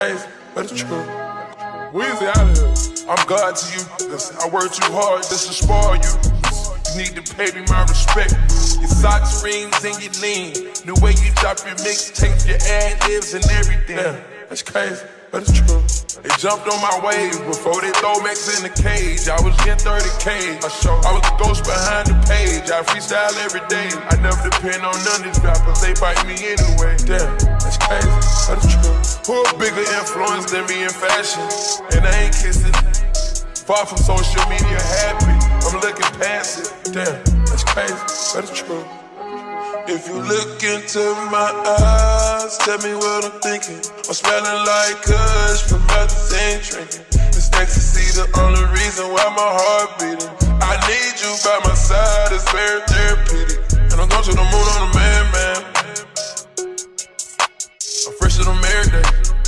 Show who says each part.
Speaker 1: but it's true. Weezy out of here. I'm God to you. I work too hard just to spoil you. You need to pay me my respect. Your socks, rings, and your lean. The way you drop your mixtapes, your ad libs, and everything. Damn, that's crazy, but it's true. They jumped on my wave before they throw Max in the cage. I was getting 30K. I, show, I was the ghost behind the page. I freestyle every day. I never depend on none of these rappers. They bite me anyway. Damn, Who a bigger influence than me in fashion? And I ain't kissing. Far from social media happy, I'm looking past it. Damn, that's crazy, but it's true. If you look into my eyes, tell me what I'm thinking. I'm smelling like kush from medicine drinking. This ecstasy the only reason why my heart beating. I need you by my side, it's very therapeutic. And I'm going to the moon on a man. Sunday.